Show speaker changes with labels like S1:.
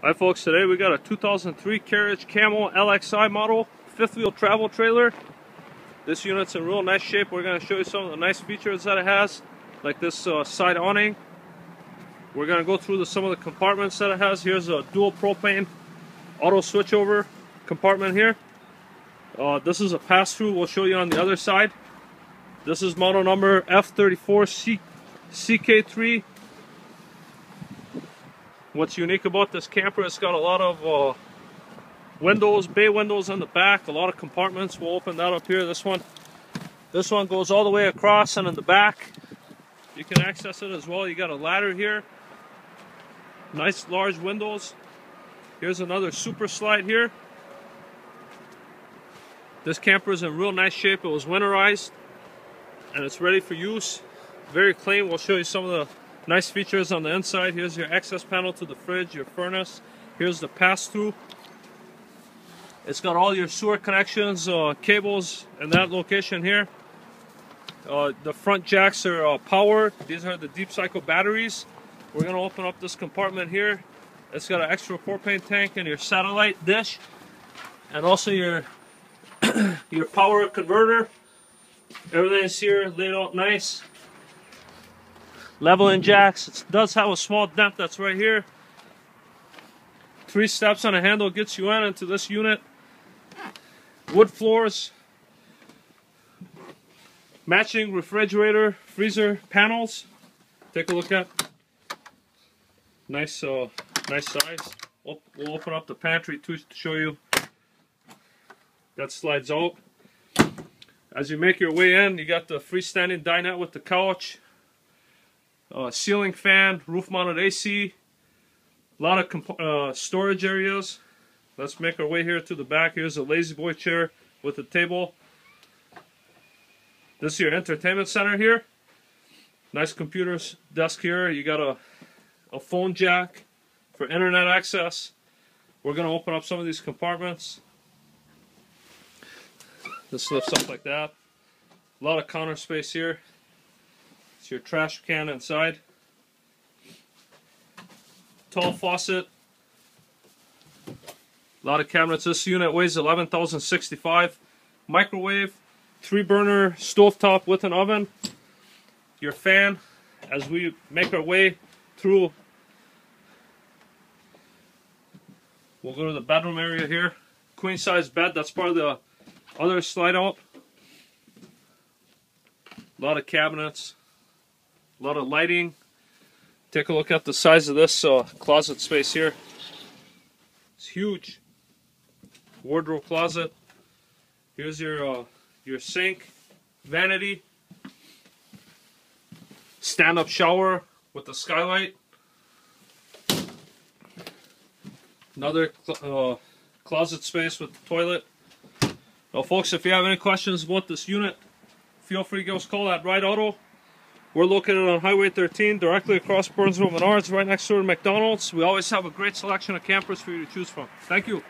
S1: Hi folks, today we got a 2003 Carriage Cameo LXI model, fifth wheel travel trailer. This unit's in real nice shape. We're going to show you some of the nice features that it has, like this uh, side awning. We're going to go through the, some of the compartments that it has. Here's a dual propane auto switchover compartment here. Uh, this is a pass-through. We'll show you on the other side. This is model number F34 CK3 What's unique about this camper, it's got a lot of uh, windows, bay windows in the back, a lot of compartments. We'll open that up here. This one, this one goes all the way across and in the back. You can access it as well. You got a ladder here. Nice large windows. Here's another super slide here. This camper is in real nice shape. It was winterized and it's ready for use. Very clean. We'll show you some of the Nice features on the inside. Here's your access panel to the fridge, your furnace. Here's the pass-through. It's got all your sewer connections, uh, cables in that location here. Uh, the front jacks are uh, power. These are the deep cycle batteries. We're going to open up this compartment here. It's got an extra propane tank and your satellite dish. And also your, your power converter. Everything's here laid out nice leveling jacks. It does have a small dent that's right here. Three steps on a handle gets you in into this unit. Wood floors. Matching refrigerator, freezer panels. Take a look at. Nice, uh, nice size. We'll open up the pantry to show you. That slides out. As you make your way in, you got the freestanding dinette with the couch, uh, ceiling fan, roof mounted AC, a lot of uh, storage areas. Let's make our way here to the back. Here's a La-Z-Boy chair with a table. This is your entertainment center here. Nice computers desk here. You got a, a phone jack for internet access. We're going to open up some of these compartments. This lifts up like that. A lot of counter space here. It's your trash can inside. Tall faucet. A lot of cabinets. This unit weighs 11,065. Microwave, three burner stovetop with an oven. Your fan, as we make our way through. We'll go to the bedroom area here. Queen size bed, that's part of the other slide out. A lot of cabinets. A lot of lighting. Take a look at the size of this uh, closet space here. It's huge. Wardrobe closet. Here's your uh, your sink, vanity, stand-up shower with the skylight. Another uh, closet space with the toilet. Now folks, if you have any questions about this unit, feel free to give us a call at Ride Auto. We're located on Highway 13, directly across Burnsville Menards, right next door to McDonald's. We always have a great selection of campers for you to choose from. Thank you.